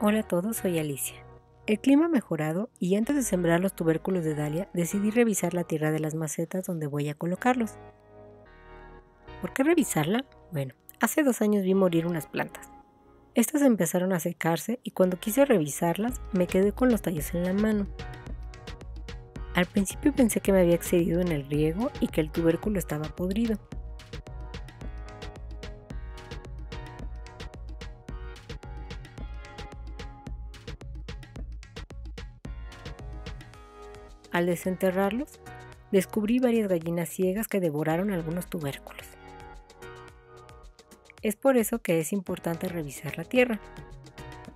Hola a todos, soy Alicia. El clima ha mejorado y antes de sembrar los tubérculos de Dalia decidí revisar la tierra de las macetas donde voy a colocarlos. ¿Por qué revisarla? Bueno, hace dos años vi morir unas plantas. Estas empezaron a secarse y cuando quise revisarlas me quedé con los tallos en la mano. Al principio pensé que me había excedido en el riego y que el tubérculo estaba podrido. Al desenterrarlos, descubrí varias gallinas ciegas que devoraron algunos tubérculos. Es por eso que es importante revisar la tierra.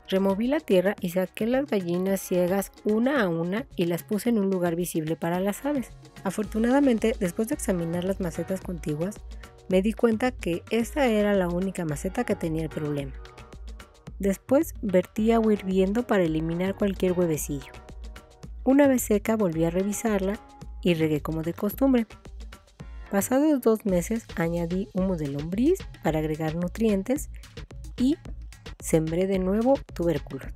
Removí la tierra y saqué las gallinas ciegas una a una y las puse en un lugar visible para las aves. Afortunadamente, después de examinar las macetas contiguas, me di cuenta que esta era la única maceta que tenía el problema. Después vertí agua hirviendo para eliminar cualquier huevecillo. Una vez seca volví a revisarla y regué como de costumbre. Pasados dos meses añadí humo de lombriz para agregar nutrientes y sembré de nuevo tubérculos.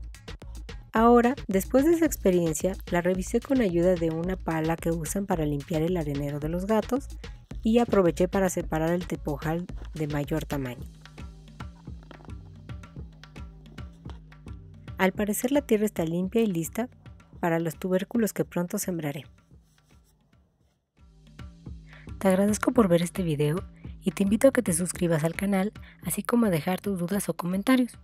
Ahora, después de esa experiencia, la revisé con ayuda de una pala que usan para limpiar el arenero de los gatos y aproveché para separar el tepojal de mayor tamaño. Al parecer la tierra está limpia y lista para los tubérculos que pronto sembraré. Te agradezco por ver este video y te invito a que te suscribas al canal, así como a dejar tus dudas o comentarios.